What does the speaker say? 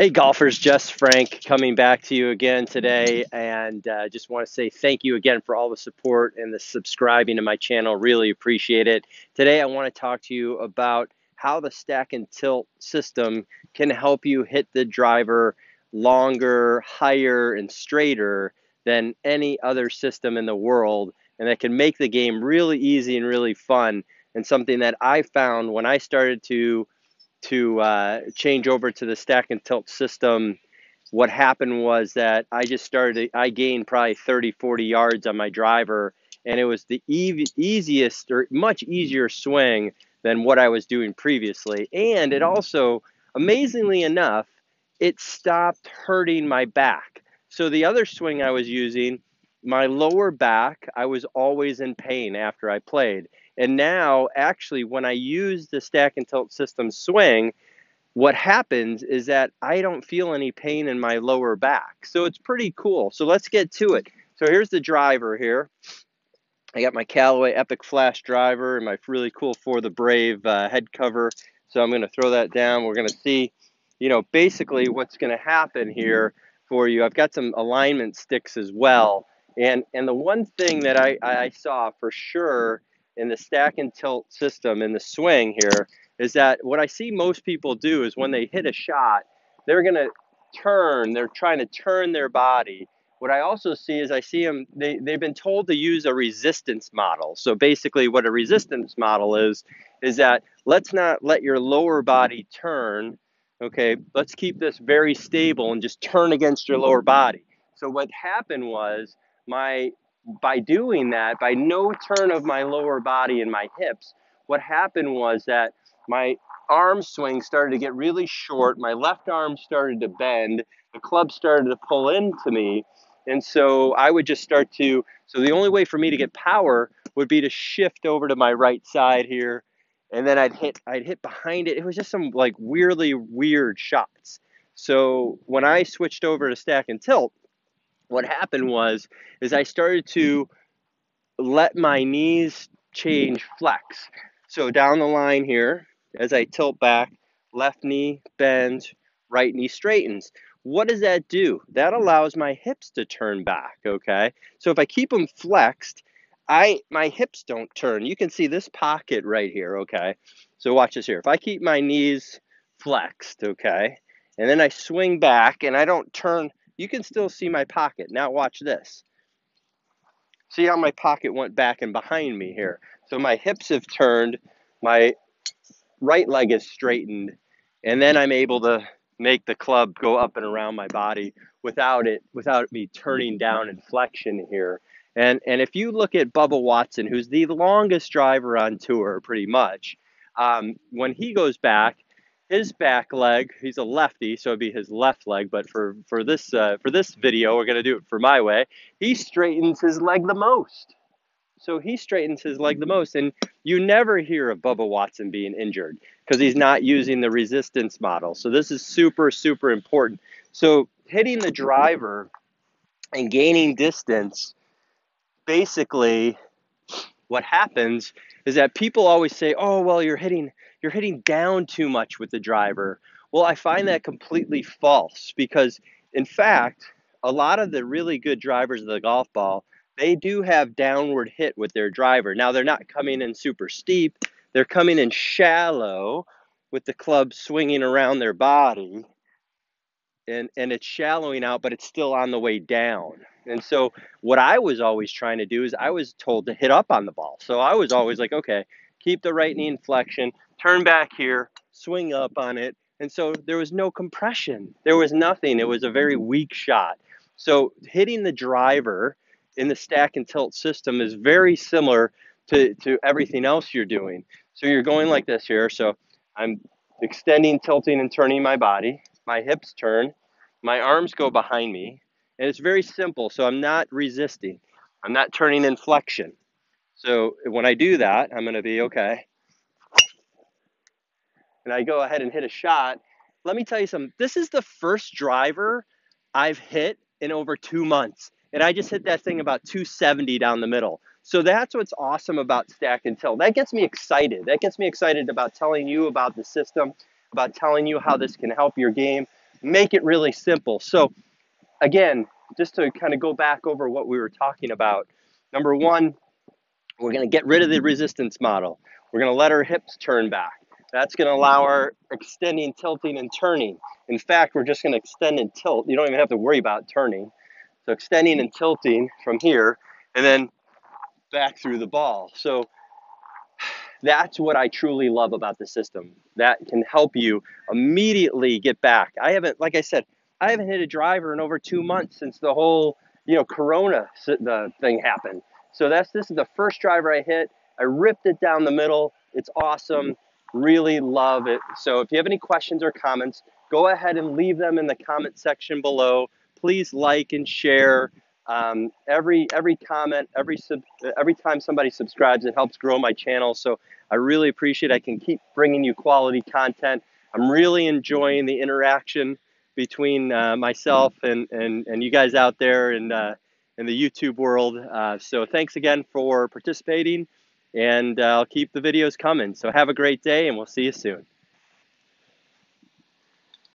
Hey, golfers, Jess Frank coming back to you again today. And uh, just want to say thank you again for all the support and the subscribing to my channel. Really appreciate it. Today, I want to talk to you about how the stack and tilt system can help you hit the driver longer, higher, and straighter than any other system in the world. And that can make the game really easy and really fun. And something that I found when I started to to uh, change over to the stack and tilt system, what happened was that I just started, I gained probably 30, 40 yards on my driver, and it was the e- easiest or much easier swing than what I was doing previously. And it also, amazingly enough, it stopped hurting my back. So the other swing I was using, my lower back, I was always in pain after I played. And now, actually, when I use the stack and tilt system swing, what happens is that I don't feel any pain in my lower back. So it's pretty cool. So let's get to it. So here's the driver here. I got my Callaway Epic Flash driver and my really cool For the Brave uh, head cover. So I'm going to throw that down. We're going to see, you know, basically what's going to happen here for you. I've got some alignment sticks as well. And, and the one thing that I, I saw for sure in the stack and tilt system in the swing here is that what I see most people do is when they hit a shot, they're going to turn, they're trying to turn their body. What I also see is I see them, they, they've been told to use a resistance model. So basically, what a resistance model is, is that let's not let your lower body turn. Okay, let's keep this very stable and just turn against your lower body. So what happened was my by doing that, by no turn of my lower body and my hips, what happened was that my arm swing started to get really short. My left arm started to bend. The club started to pull into me. And so I would just start to, so the only way for me to get power would be to shift over to my right side here. And then I'd hit, I'd hit behind it. It was just some like weirdly weird shots. So when I switched over to stack and tilt, what happened was is I started to let my knees change flex. So down the line here, as I tilt back, left knee bends, right knee straightens. What does that do? That allows my hips to turn back, okay? So if I keep them flexed, I my hips don't turn. You can see this pocket right here, okay? So watch this here. If I keep my knees flexed, okay? And then I swing back and I don't turn you can still see my pocket. Now watch this. See how my pocket went back and behind me here. So my hips have turned, my right leg is straightened, and then I'm able to make the club go up and around my body without it without me turning down in flexion here. And and if you look at Bubba Watson, who's the longest driver on tour, pretty much, um, when he goes back, his back leg. He's a lefty so it'd be his left leg. But for for this uh, for this video we're to do it for my way. He straightens his leg the most. So he straightens his leg the most and you never hear of bubba watson being injured because he's not using the resistance model. So this is super super important. So hitting the driver and gaining distance basically what happens is that people always say oh well you're hitting you're hitting down too much with the driver. Mm-hmm. Well, I find mm-hmm. that completely false because, in fact, a lot of the really good drivers of the golf ball, they do have downward hit with their driver. Now, they're not coming in super steep, they're coming in shallow with the club swinging around their body. And, and it's shallowing out, but it's still on the way down. And so, what I was always trying to do is I was told to hit up on the ball. So, I was always like, okay, keep the right knee in flexion, turn back here, swing up on it. And so there was no compression. There was nothing. It was a very weak shot. So hitting the driver in the stack and tilt system is very similar to, to everything else you're doing. So you're going like this here. So I'm extending, tilting, and turning my body. My hips turn. My arms go behind me. And it's very simple. So I'm not resisting. I'm not turning in flexion. So when I do that, I'm going to be okay and I go ahead and hit a shot, let me tell you something. This is the first driver I've hit in over two months. And I just hit that thing about 270 down the middle. So that's what's awesome about Stack and Tilt. That gets me excited. That gets me excited about telling you about the system, about telling you how this can help your game. make it really simple. So, again, just to kind of go back over what we were talking about, number one, we're going to get rid of the resistance model. We're going to let our hips turn back. That's going to allow our extending, tilting, and turning. In fact, we're just going to extend and tilt. You don't even have to worry about turning. So extending and tilting from here, and then back through the ball. So that's what I truly love about the system. That can help you immediately get back. I haven't, like I said, I haven't hit a driver in over two months since the whole, you know, Corona the thing happened. So that's this is the first driver I hit. I ripped it down the middle. It's awesome. Really love it. So if you have any questions or comments, go ahead and leave them in the comment section below. Please like and share. Um, every every comment, every sub, every time somebody subscribes, it helps grow my channel. So I really appreciate. It. I can keep bringing you quality content. I'm really enjoying the interaction between uh, myself and, and and you guys out there in uh, in the YouTube world. Uh, so thanks again for participating, and uh, I'll keep the videos coming. So have a great day, and we'll see you soon.